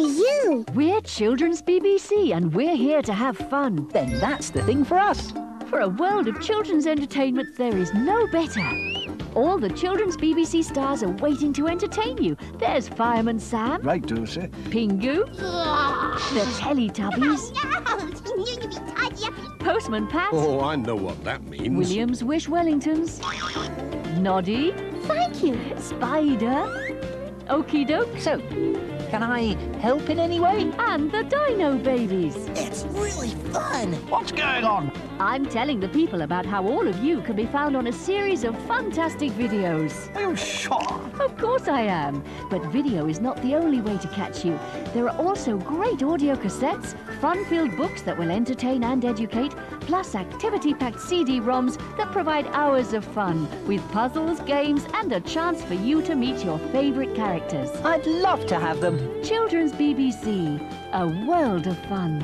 you? We're Children's BBC and we're here to have fun. Then that's the thing for us. For a world of children's entertainment, there is no better. All the Children's BBC stars are waiting to entertain you. There's Fireman Sam, Right, Dulce. Pingu, the Teletubbies, Postman Pat, Oh, I know what that means. Williams Wish Wellingtons, Noddy, Thank you. Spider, Oakie Doke, So, can I help in any way? and the Dino Babies. It's really fun. What's going on? I'm telling the people about how all of you can be found on a series of fantastic videos. Are you sure? Of course I am. But video is not the only way to catch you. There are also great audio cassettes, fun-filled books that will entertain and educate, plus activity-packed CD-ROMs that provide hours of fun with puzzles, games, and a chance for you to meet your favorite characters. I'd love to have them. Children's BBC, a world of fun.